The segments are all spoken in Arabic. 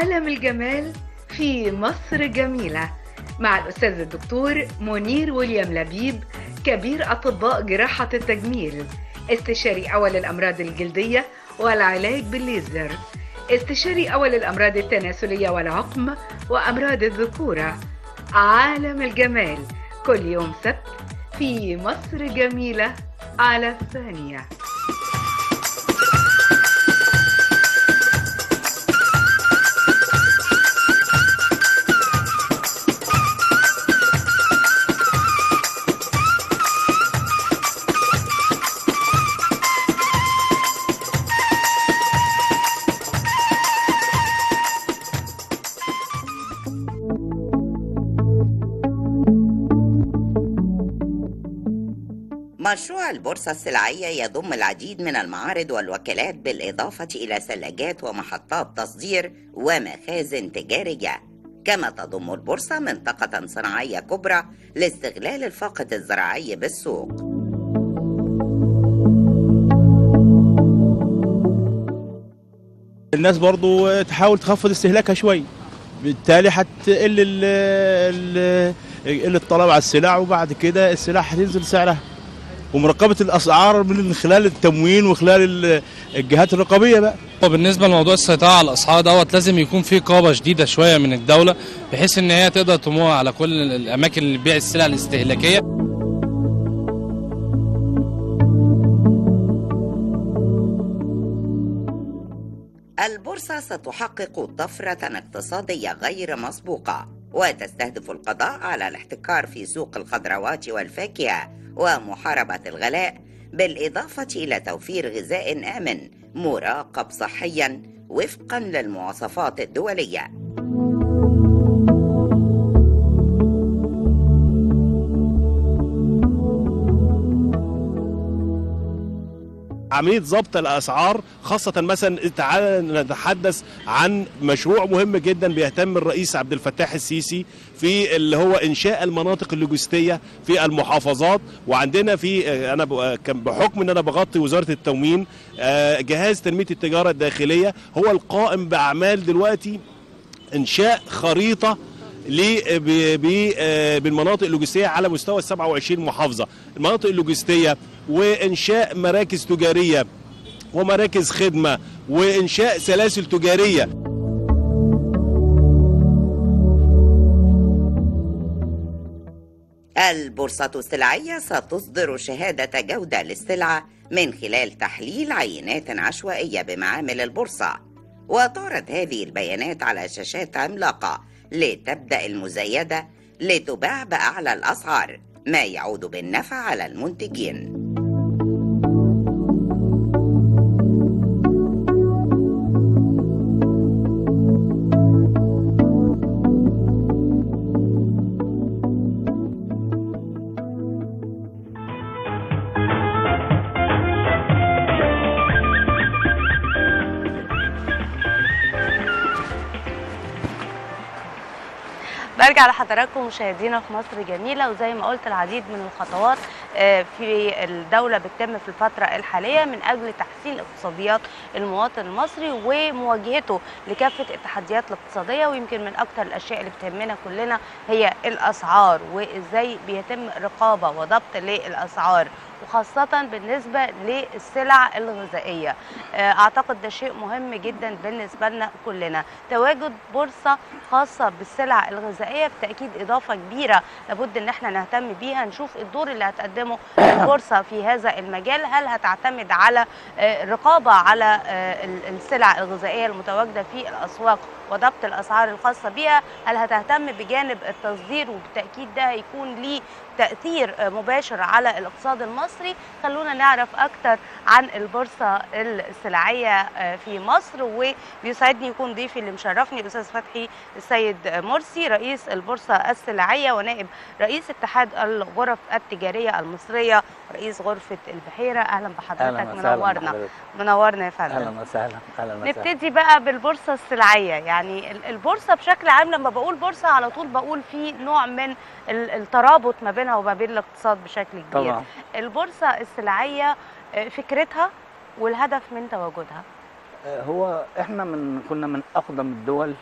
عالم الجمال في مصر جميلة. مع الأستاذ الدكتور منير ويليام لبيب كبير أطباء جراحة التجميل استشاري أول الأمراض الجلدية والعلاج بالليزر استشاري أول الأمراض التناسلية والعقم وأمراض الذكورة. عالم الجمال كل يوم سبت في مصر جميلة على الثانية. البورصة السلعية يضم العديد من المعارض والوكالات بالإضافة إلى ثلاجات ومحطات تصدير ومخازن تجارية. كما تضم البورصة منطقة صناعية كبرى لاستغلال الفاقد الزراعي بالسوق. الناس برضو تحاول تخفض استهلاكها شوي. بالتالي هتقل يقل الطلب على السلع وبعد كده السلع هتنزل سعرها. ومراقبه الأسعار من خلال التموين وخلال ال- الجهات الرقابية بقى. وبالنسبه لموضوع السيطرة على الأسعار دوت لازم يكون في رقابه شديدة شوية من الدولة بحيث إن هي تقدر تمر على كل الأماكن اللي بتبيع السلع الاستهلاكية. البورصة ستحقق طفرة اقتصادية غير مسبوقة. وتستهدف القضاء على الاحتكار في سوق الخضروات والفاكهة ومحاربة الغلاء بالإضافة إلى توفير غذاء آمن مراقب صحيا وفقا للمواصفات الدولية. عمليه ضبط الأسعار خاصة مثلا تعال نتحدث عن مشروع مهم جدا بيهتم الرئيس عبد الفتاح السيسي في اللي هو إنشاء المناطق اللوجستية في المحافظات. وعندنا في أنا ب- كان بحكم إن أنا بغطي وزارة التموين آه، جهاز تنمية التجارة الداخلية هو القائم بأعمال دلوقتي إنشاء خريطة آه، بالمناطق اللوجستية على مستوى ال 27 محافظة. المناطق اللوجستية وإنشاء مراكز تجارية ومراكز خدمة وإنشاء سلاسل تجارية. البورصة السلعية ستصدر شهادة جودة للسلعة من خلال تحليل عينات عشوائية بمعامل البورصة. وتعرض هذه البيانات على شاشات عملاقة لتبدأ المزايدة لتباع بأعلى الأسعار ما يعود بالنفع على المنتجين. برجع لحضراتكم مشاهدينا في مصر جميلة وزي ما قلت العديد من الخطوات آه، في الدولة بتتم في الفترة الحالية من أجل تحسين اقتصاديات المواطن المصري ومواجهته لكافة التحديات الاقتصادية ويمكن من أكثر الأشياء اللي بتهمنا كلنا هي الأسعار وإزاي بيتم رقابة وضبط للأسعار. وخاصة بالنسبة للسلع الغذائية. آه، أعتقد ده شيء مهم جدا بالنسبة لنا كلنا. تواجد بورصة خاصة بالسلع الغذائية بالتأكيد إضافة كبيرة لابد إن إحنا نهتم بيها نشوف الدور اللي هتقدمه البورصة في هذا المجال. هل هتعتمد على آه، رقابة على آه، ال- السلع الغذائية المتواجدة في الأسواق وضبط الأسعار الخاصة بها هل هتهتم بجانب التصدير؟ وبالتأكيد ده هيكون ليه تأثير مباشر على الاقتصاد المصري. خلونا نعرف أكتر عن البورصة السلعية آه، في مصر. وبيسعدني يكون ضيفي اللي مشرفني الأستاذ فتحي السيد مرسي رئيس البورصة السلعية ونائب رئيس اتحاد الغرف التجارية المصرية رئيس غرفة البحيرة. أهلا بحضرتك. منورنا. منورنا يا فندم. أهلا وسهلا. أهلا وسهلا. نبتدي بقى بالبورصة السلعية. يعني ال- البورصة بشكل عام لما بقول بورصة على طول بقول في نوع من ال- الترابط ما بينها وما بين الاقتصاد بشكل كبير. طبعا. البورصة السلعية آه، فكرتها والهدف من تواجدها. آه، هو إحنا من كنا من أقدم الدول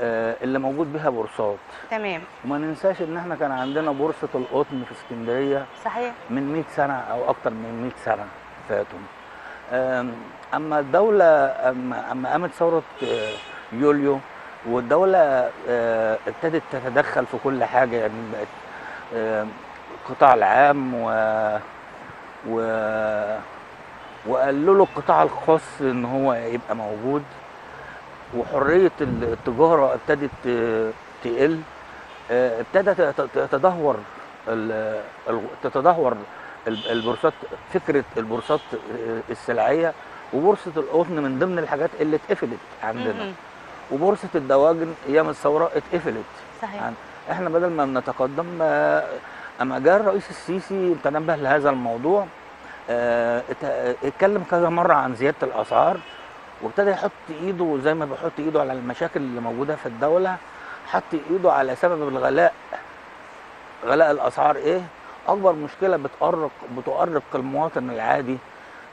آه، اللي موجود بها بورصات. تمام. وما ننساش إن إحنا كان عندنا بورصة القطن في اسكندرية صحيح. من 100 سنة أو أكتر من 100 سنة فاتوا. أما الدولة اما قامت ثورة يوليو والدولة آه، ابتدت تتدخل في كل حاجة يعني بقت آم، القطاع العام و و له القطاع الخاص إن هو يبقى موجود وحرية التجارة ابتدت آه، تقل آه، ابتدى تت- تتدهور تتدهور ال- البورصات فكرة البورصات آه، السلعية وبورصة القطن من ضمن الحاجات اللي اتقفلت عندنا. وبورصة الدواجن أيام الثورة اتقفلت. صحيح. يعني إحنا بدل ما بنتقدم آه، أما جاء الرئيس السيسي تنبه لهذا الموضوع آه، ات- اتكلم كذا مرة عن زيادة الأسعار وابتدى يحط إيده زي ما بيحط إيده على المشاكل اللي موجودة في الدولة حط إيده على سبب الغلاء. غلاء الأسعار إيه؟ أكبر مشكلة بتقرق بتؤرق المواطن العادي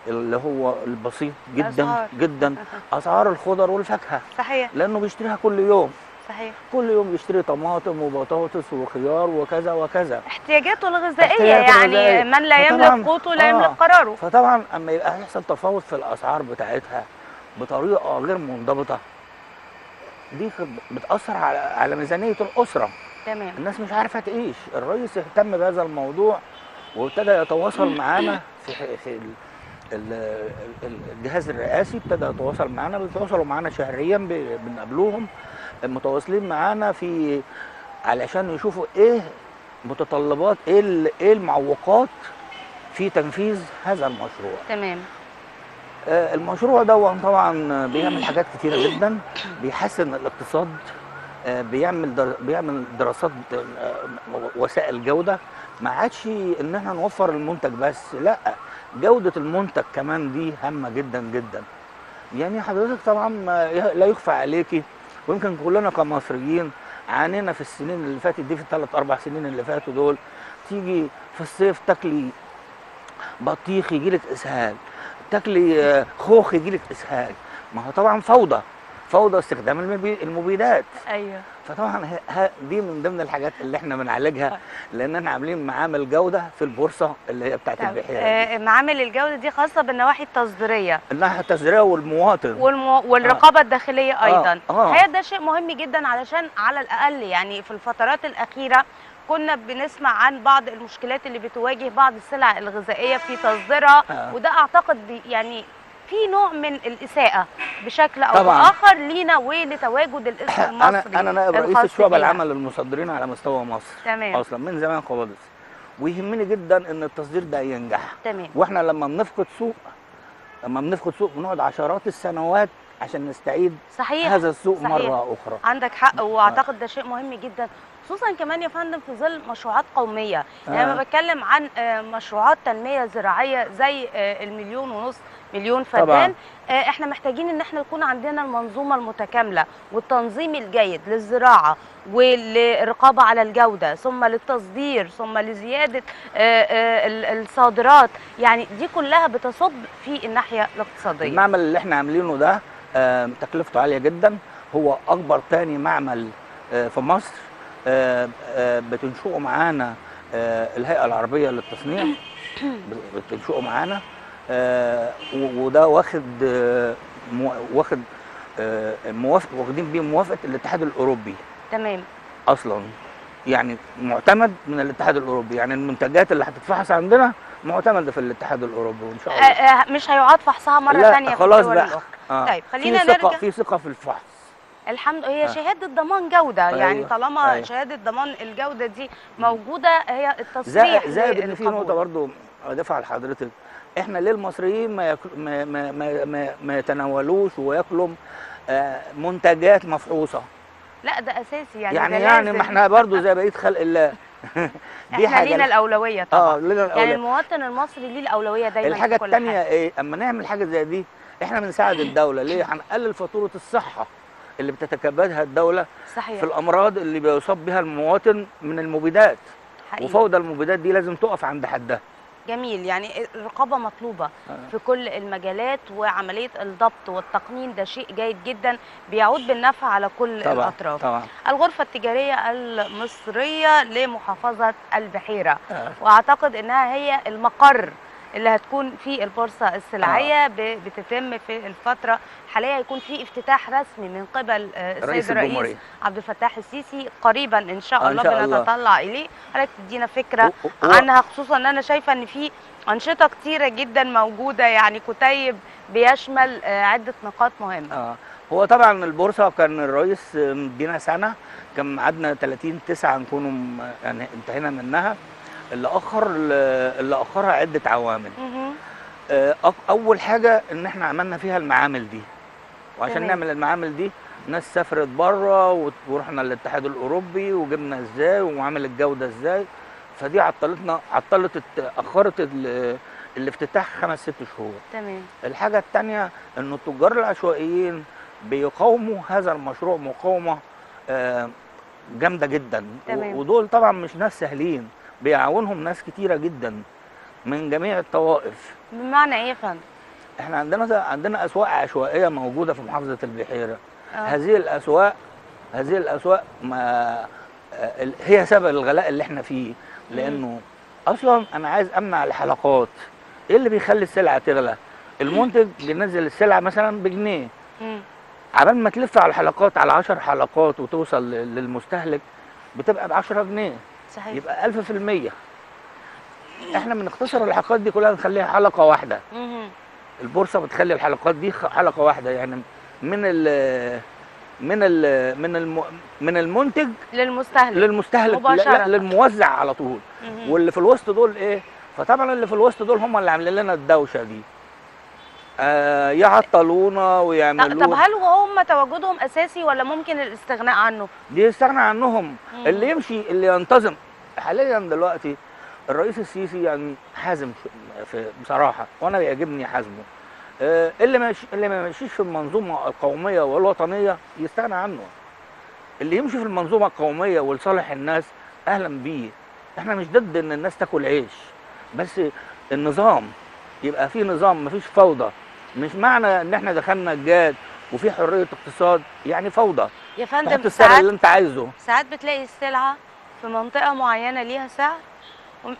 اللي هو البسيط جدا الأسعار. جدا. أسعار الخضر والفاكهة. صحيح. لأنه بيشتريها كل يوم. صحيح. كل يوم يشتري طماطم وبطاطس وخيار وكذا وكذا. احتياجاته الغذائية احتياجاته يعني الغذائية. من لا يملك قوته لا آه. يملك قراره. فطبعا أما يبقى هيحصل تفاوت في الأسعار بتاعتها بطريقة غير منضبطة دي بتأثر على على ميزانية الأسرة. تمام. الناس مش عارفة تعيش. الرئيس اهتم بهذا الموضوع وابتدى يتواصل معانا في في الجهاز الرئاسي ابتدى يتواصل معانا بيتواصلوا معانا شهريا بنقابلوهم. متواصلين معانا في علشان يشوفوا إيه متطلبات إيه إيه المعوقات في تنفيذ هذا المشروع. تمام. آه، المشروع ده طبعا بيعمل حاجات كتيرة جدا. بيحسن الاقتصاد آه، بيعمل در... بيعمل دراسات آه، وسائل جودة. ما عادش إن إحنا نوفر المنتج بس لأ. جودة المنتج كمان دي هامة جدا جدا. يعني حضرتك طبعا لا يخفى عليكي ويمكن كلنا كمصريين عانينا في السنين اللي فاتت دي في الثلاث أربع سنين اللي فاتوا دول. تيجي في الصيف تاكلي بطيخ يجيلك إسهال تاكلي آه، خوخ يجيلك إسهال. ما هو طبعا فوضى فوضى استخدام المبي- المبيدات. أيوه. فطبعا دي من ضمن الحاجات اللي إحنا بنعالجها لأن إحنا عاملين معامل جودة في البورصة اللي هي بتاعت البحيرة. آه، معامل الجودة دي خاصة بالنواحي التصديرية الناحية التصديرية والمواطن والمو... والرقابة الداخلية آه، أيضا آه. الحقيقة ده شيء مهم جدا علشان على الأقل يعني في الفترات الأخيرة كنا بنسمع عن بعض المشكلات اللي بتواجه بعض السلع الغذائية في تصديرها آه. وده أعتقد يعني في نوع من الإساءة بشكل أو طبعاً. بآخر لينا ولتواجد الإسم المصري أنا أنا نائب رئيس بيها. العامه للمصدرين على مستوى مصر. تمام. أصلا من زمان خالص. ويهمني جدا إن التصدير ده ينجح. تمام. وإحنا لما بنفقد سوق لما بنفقد سوق بنقعد عشرات السنوات عشان نستعيد صحيح. هذا السوق صحيح. مرة أخرى. عندك حق وأعتقد ده شيء مهم جدا خصوصا كمان يا فندم في ظل مشروعات قومية. يعني آه. لما بتكلم عن آه، مشروعات تنمية زراعية زي آه، المليون ونص مليون فدان طبعاً. آه، إحنا محتاجين ان إحنا يكون عندنا المنظومة المتكاملة والتنظيم الجيد للزراعة والرقابه على الجودة ثم للتصدير ثم لزيادة آه، آه، ال- الصادرات. يعني دي كلها بتصب في الناحية الاقتصادية. المعمل اللي إحنا عاملينه ده تكلفته عالية جدا. هو أكبر تاني معمل في مصر. بتنشئه معانا الهيئة العربية للتصنيع. بتنشئه معانا. وده واخد آه، واخد آه، موافق واخدين بيه موافقة الاتحاد الأوروبي تمام أصلا يعني معتمد من الاتحاد الأوروبي يعني المنتجات اللي هتتفحص عندنا معتمدة في الاتحاد الأوروبي وإن شاء آه، الله آه، مش هيعاد فحصها مرة ثانية خلاص بقى. آه. طيب خلينا في ثقه نرجع في ثقة في الفحص الحمد هي آه. شهادة ضمان جودة أيوة. يعني طالما أيوة. شهادة ضمان الجودة دي موجودة هي التصريح زائد, إن في. نقطة برضو اضيفها لحضرتك إحنا ليه المصريين ما ياكل ما ما ما, ما, ما يتناولوش وياكلوا آه، منتجات مفحوصه لا ده أساسي يعني يعني يعني. ما إحنا برضو زي بقية خلق الله. إحنا لينا الأولوية طبعا. آه لينا يعني الأولوية. المواطن المصري ليه الأولوية دايما الحاجة الثانية. إيه أما نعمل حاجة زي دي إحنا بنساعد الدولة. ليه؟ هنقلل فاتورة الصحة اللي بتتكبدها الدولة صحيح. في الأمراض اللي بيصاب بها المواطن من المبيدات. حقيقي. وفوضى المبيدات دي لازم تقف عند حدها. جميل يعني الرقابة مطلوبة آه. في كل المجالات وعملية الضبط والتقنين ده شيء جيد جدا بيعود بالنفع على كل طبعا الأطراف طبعا الغرفة التجارية المصرية لمحافظة البحيرة آه. وأعتقد إنها هي المقر اللي هتكون في البورصة السلعية ب- بتتم في الفترة. الحاليه هيكون في افتتاح رسمي من قبل آه، السيد رئيس الرئيس عبد الفتاح السيسي قريبا إن شاء آه، الله. بنتطلع إليه. حضرتك تدينا فكرة و- و- عنها خصوصا إن أنا شايفة إن في أنشطة كتيرة جدا موجودة يعني كتيب بيشمل آه، عدة نقاط مهمة. آه. هو طبعا البورصة كان الرئيس مدينا سنة كان ميعادنا 30 9 نكونوا م- يعني انتهينا منها. اللي أخر اللي أخرها عدة عوامل. آه، أول حاجة إن إحنا عملنا فيها المعامل دي. وعشان تمام. نعمل المعامل دي ناس سافرت بره ورحنا الاتحاد الأوروبي وجبنا إزاي ومعامل الجودة إزاي. فدي عطلتنا عطلت أخرت ال- الافتتاح خمس ست شهور. تمام. الحاجة التانية إن التجار العشوائيين بيقاوموا هذا المشروع مقاومة آه، جامدة جدا. تمام. ودول طبعا مش ناس سهلين. بيعاونهم ناس كتيرة جدا من جميع الطوائف بمعنى إيه يا فندم؟ إحنا عندنا عندنا أسواق عشوائية موجودة في محافظة البحيرة آه. هذه الأسواق هذه الأسواق ما آه، هي سبب الغلاء اللي إحنا فيه لأنه أصلا أنا عايز أمنع الحلقات إيه اللي بيخلي السلعة تغلى؟ المنتج بينزل السلعة مثلا بجنيه مم. عبال ما تلف على الحلقات على 10 حلقات وتوصل لل- للمستهلك بتبقى ب 10 جنيه صحيح. يبقى 1000 في المية. إحنا بنختصر الحلقات دي كلها نخليها حلقة واحدة. مهم. البورصة بتخلي الحلقات دي حلقة واحدة يعني من ال من ال من الم من المنتج للمستهلك. للمستهلك مباشرة. لا للموزع على طول. مهم. واللي في الوسط دول إيه؟ فطبعا اللي في الوسط دول هم اللي عاملين لنا الدوشة دي. آه يعطلونا ويعملوا طب هل هم تواجدهم أساسي ولا ممكن الاستغناء عنه؟ دي يستغنى عنهم. مم. اللي يمشي اللي ينتظم. حاليا دلوقتي الرئيس السيسي يعني حازم في بصراحة وأنا بيعجبني حزمه آه اللي مش اللي ما يمشيش في المنظومة القومية والوطنية يستغنى عنه. اللي يمشي في المنظومة القومية ولصالح الناس أهلا بيه. إحنا مش ضد إن الناس تاكل عيش بس النظام يبقى في نظام مفيش فوضى. مش معنى إن إحنا دخلنا الجاد وفي حرية اقتصاد يعني فوضى. يا تحط فندم السعر ساعات اللي أنت عايزه. ساعات بتلاقي السلعة في منطقة معينة ليها سعر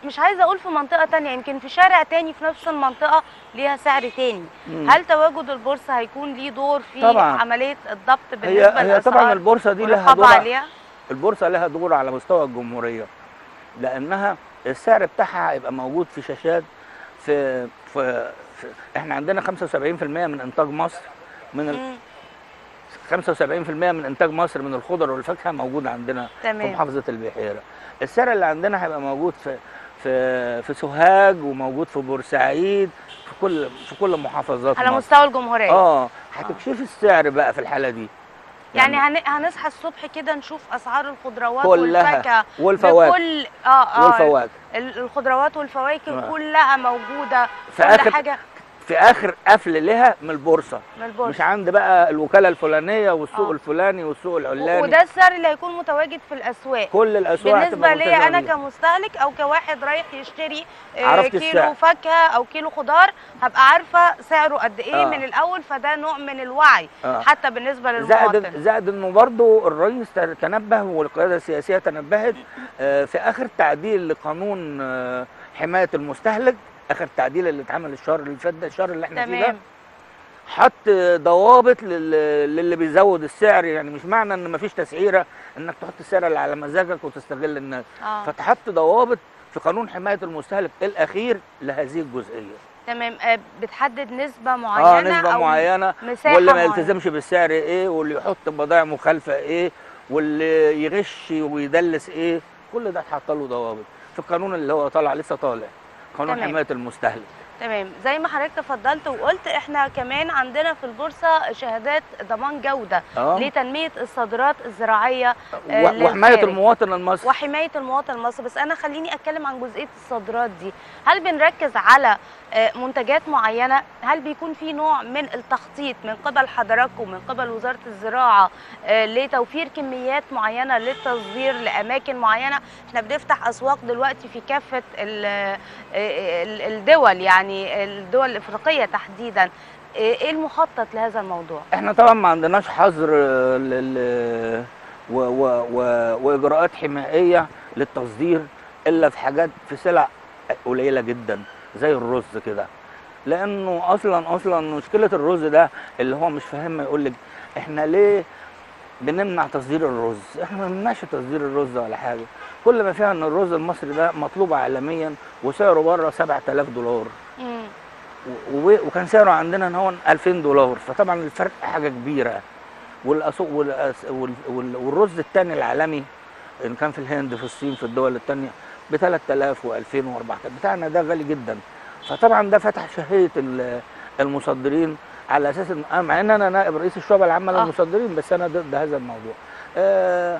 مش عايزة أقول في منطقة تانية يمكن في شارع تاني في نفس المنطقة ليها سعر تاني. مم. هل تواجد البورصة هيكون ليه دور في طبعاً. عملية الضبط هي بالنسبة هي طبعا للاسعار البورصة دي لها دور عليها؟ البورصة لها دور على مستوى الجمهورية لأنها السعر بتاعها هيبقى موجود في شاشات في في, في إحنا عندنا 75% من إنتاج مصر من ال مم. 75% من إنتاج مصر من الخضر والفاكهة موجود عندنا في تمام. محافظة البحيرة. السعر اللي عندنا هيبقى موجود في في في سوهاج وموجود في بورسعيد في كل في كل محافظات على مصر. مستوى الجمهورية. آه. هتكشفي السعر بقى في الحالة دي. يعني هن... هنصحى الصبح كده نشوف أسعار الخضروات والفاكهة. والفواكه. بكل آه آه. والفواكه. ال- الخضروات والفواكه آه. كلها موجودة. في كل آخر حاجة. في آخر قفل لها من البورصة من مش البورصه عند بقى الوكالة الفلانية والسوق آه. الفلاني والسوق العلاني وده السعر اللي هيكون متواجد في الأسواق كل الأسواق بالنسبة هتبقى لي أنا. كمستهلك أو كواحد رايح يشتري آه، كيلو السعر. فاكهة أو كيلو خضار هبقى عارفة سعره قد إيه آه. من الأول فده نوع من الوعي آه. حتى بالنسبة زائد للمواطن زائد إنه برضه الرئيس تنبه والقيادة السياسية تنبهت آه، في آخر تعديل لقانون آه، حماية المستهلك آخر تعديل اللي اتعمل الشهر اللي فات ده الشهر اللي إحنا فيه ده تمام. حط ضوابط لل- للي بيزود السعر. يعني مش معنى إن مفيش تسعيرة إنك تحط السعر اللي على مزاجك وتستغل الناس. آه. فتحط ضوابط في قانون حماية المستهلك الأخير لهذه الجزئية. تمام. آه، بتحدد نسبة معينة آه نسبة أو معينة. واللي ما. يلتزمش بالسعر إيه واللي يحط بضائع مخالفة إيه واللي يغش ويدلس إيه كل ده اتحط له ضوابط في القانون اللي هو طالع لسه طالع. قانون تمام. حماية المستهلك. تمام. زي ما حضرتك تفضلت وقلت إحنا كمان عندنا في البورصة شهادات ضمان جودة آه. لتنمية الصادرات الزراعية آه، و- وحماية. المواطن المصري. وحماية المواطن المصري. بس أنا خليني أتكلم عن جزئية الصادرات دي. هل بنركز على منتجات معينة. هل بيكون في نوع من التخطيط من قبل حضراتكم من قبل وزارة الزراعة آه، لتوفير كميات معينة للتصدير لأماكن معينة؟ إحنا بنفتح أسواق دلوقتي في كافة آه، ال- الدول يعني الدول الإفريقية تحديدا. آه، إيه المخطط لهذا الموضوع؟ إحنا طبعا ما عندناش حظر آه، لل و... و... و... وإجراءات حمائيه للتصدير إلا في حاجات في سلع قليلة جدا. زي الرز كده. لأنه أصلا أصلا مشكلة الرز ده اللي هو مش فاهم يقول لك إحنا ليه بنمنع تصدير الرز؟ إحنا ما بنمنعش تصدير الرز ولا حاجة. كل ما فيها إن الرز المصري ده مطلوب عالميا وسعره بره 7000 دولار. وكان سعره عندنا ان هو 2000 دولار. فطبعا الفرق حاجة كبيرة. والأسو... والأس... وال... وال... والرز الثاني العالمي إن كان في الهند في الصين في الدول الثانية ب 3000 و2000 و4000 بتاعنا ده غالي جدا. فطبعا ده فتح شهية ال- المصدرين على أساس إن أنا- مع إن أنا نائب رئيس الشعبه العامه آه. للمصدرين بس أنا ضد هذا الموضوع. آه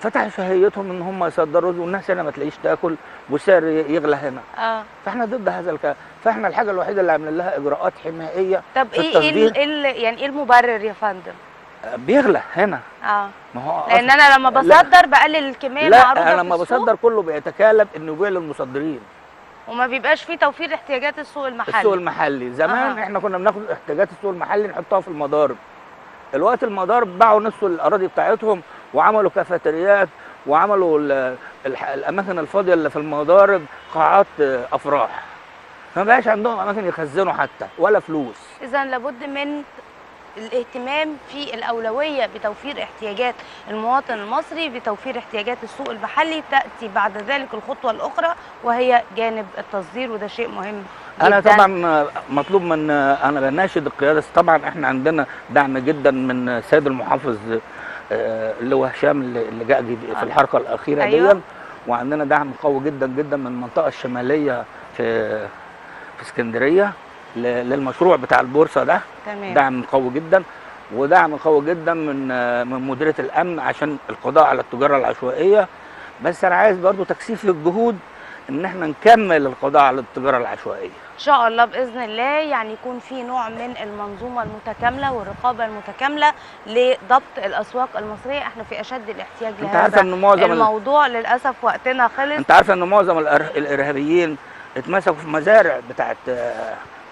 فتح شهيتهم إن هم يصدروا والناس هنا ما تلاقيش تاكل والسعر يغلى هنا. آه. فإحنا ضد هذا الكلام فإحنا الحاجة الوحيدة اللي عاملين لها إجراءات حمائيه طب إيه إيه. إيه يعني إيه المبرر يا فندم؟ آه، بيغلى هنا. آه. ما هو لأن أنا لما. بصدر بقلل الكمية لا المعروضه أنا لما بصدر كله بيتكالب إنه يبيع للمصدرين. وما بيبقاش فيه توفير احتياجات السوق المحلي. السوق المحلي. زمان آه. إحنا كنا بناخد احتياجات السوق المحلي نحطها في المضارب. الوقت المضارب باعوا نص الأراضي بتاعتهم وعملوا كافيتريات وعملوا ال- الح- الأماكن الفاضية اللي في المضارب قاعات أفراح. فما بقاش عندهم أماكن يخزنوا حتى ولا فلوس. اذا لابد من الاهتمام في الأولوية بتوفير احتياجات المواطن المصري بتوفير احتياجات السوق المحلي تأتي بعد ذلك الخطوة الأخرى وهي جانب التصدير وده شيء مهم أنا جداً. طبعا مطلوب من أنا بناشد القيادة طبعا إحنا عندنا دعم جدا من السيد المحافظ آه، اللي هو هشام اللي جاء في. الحركة الأخيرة أيوة. دي وعندنا دعم قوي جدا جدا من المنطقة الشمالية في في اسكندرية للمشروع بتاع البورصة ده. تمام. دعم قوي جدا ودعم قوي جدا من من مديرية الأمن عشان القضاء على التجارة العشوائية. بس أنا عايز برضو تكثيف الجهود إن إحنا نكمل القضاء على التجارة العشوائية. إن شاء الله بإذن الله يعني يكون في نوع من المنظومة المتكاملة والرقابة المتكاملة لضبط الأسواق المصرية. إحنا في أشد الاحتياج أنت عارفه لهذا إن معظم ال... الموضوع للأسف وقتنا خلص. أنت عارفه إن معظم الإرهابيين اتمسكوا في مزارع بتاعت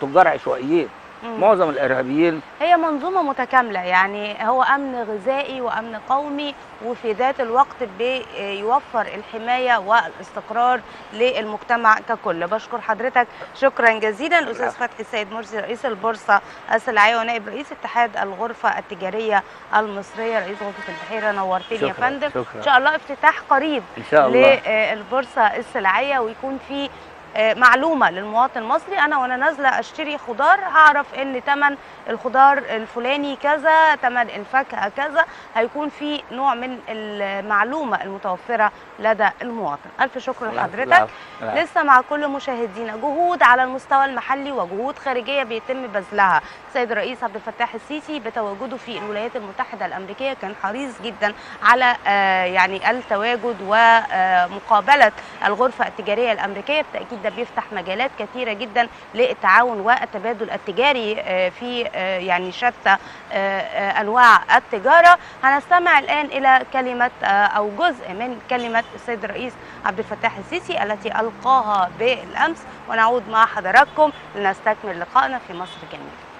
تجار عشوائيين. معظم الإرهابيين هي منظومة متكاملة يعني هو أمن غذائي وأمن قومي وفي ذات الوقت بيوفر الحماية والاستقرار للمجتمع ككل. بشكر حضرتك. شكرا جزيلا الاستاذ. فتحي السيد مرسي رئيس البورصة السلعية ونائب رئيس اتحاد الغرفة التجارية المصرية. رئيس غرفة البحيرة نورتني يا فندم؟ شكرا. إن شاء الله افتتاح قريب إن شاء الله. للبورصة السلعية ويكون في معلومة للمواطن المصري. أنا وأنا نازلة أشتري خضار هعرف إن ثمن الخضار الفلاني كذا ثمن الفاكهة كذا. هيكون في نوع من المعلومة المتوفرة لدى المواطن. ألف شكر لحضرتك. لسه مع كل مشاهدينا. جهود على المستوى المحلي وجهود خارجية بيتم بذلها. السيد الرئيس عبد الفتاح السيسي بتواجده في الولايات المتحدة الأمريكية كان حريص جدا على آه، يعني التواجد ومقابلة الغرفة التجارية الأمريكية. بالتاكيد ده بيفتح مجالات كثيرة جدا للتعاون والتبادل التجاري آه، في آه، يعني شتى آه، أنواع التجارة. هنستمع الآن إلى كلمة أو جزء من كلمة السيد الرئيس عبد الفتاح السيسي التي ألقاها بالأمس. ونعود مع حضراتكم لنستكمل لقائنا في مصر جميله